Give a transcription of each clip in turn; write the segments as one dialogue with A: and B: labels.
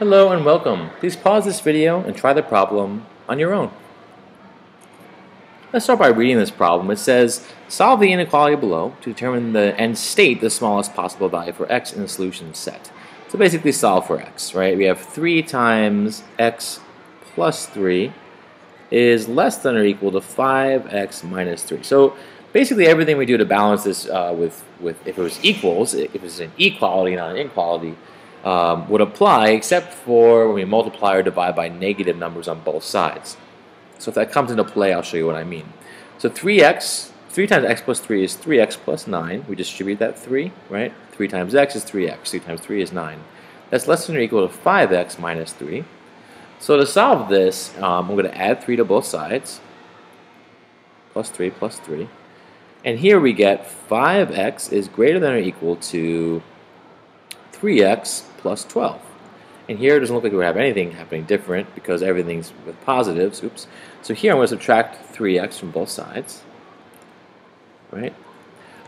A: Hello and welcome. Please pause this video and try the problem on your own. Let's start by reading this problem. It says, solve the inequality below to determine the and state the smallest possible value for x in the solution set. So basically solve for x, right? We have 3 times x plus 3 is less than or equal to 5x minus 3. So basically everything we do to balance this uh, with, with if it was equals, if it was an equality, not an inequality, um, would apply except for when we multiply or divide by negative numbers on both sides. So if that comes into play, I'll show you what I mean. So 3x, 3 times x plus 3 is 3x plus 9. We distribute that 3, right? 3 times x is 3x. 3 times 3 is 9. That's less than or equal to 5x minus 3. So to solve this, um, I'm going to add 3 to both sides. Plus 3 plus 3. And here we get 5x is greater than or equal to 3x plus 12. And here it doesn't look like we have anything happening different because everything's with positives. Oops. So here I'm going to subtract 3x from both sides. Right?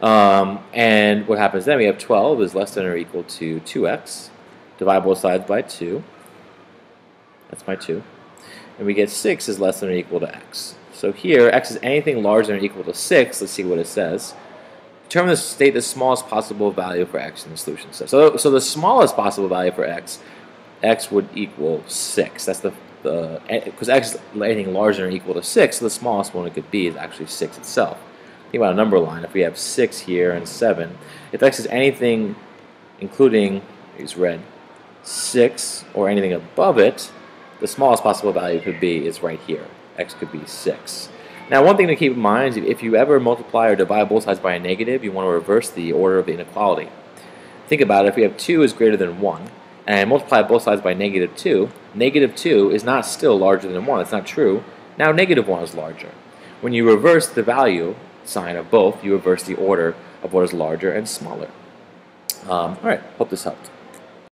A: Um, and what happens then? We have 12 is less than or equal to 2x. Divide both sides by 2. That's my 2. And we get 6 is less than or equal to x. So here, x is anything larger than or equal to 6. Let's see what it says. Determine the state the smallest possible value for x in the solution set. So, so the smallest possible value for x, x would equal 6. That's the because eh, x is anything larger than or equal to 6, so the smallest one it could be is actually 6 itself. Think about a number line. If we have 6 here and 7, if x is anything including, use red, 6 or anything above it, the smallest possible value could be is right here. x could be 6. Now, one thing to keep in mind is if you ever multiply or divide both sides by a negative, you want to reverse the order of the inequality. Think about it. If we have 2 is greater than 1, and I multiply both sides by negative 2, negative 2 is not still larger than 1. It's not true. Now negative 1 is larger. When you reverse the value sign of both, you reverse the order of what is larger and smaller. Um, all right, hope this helped.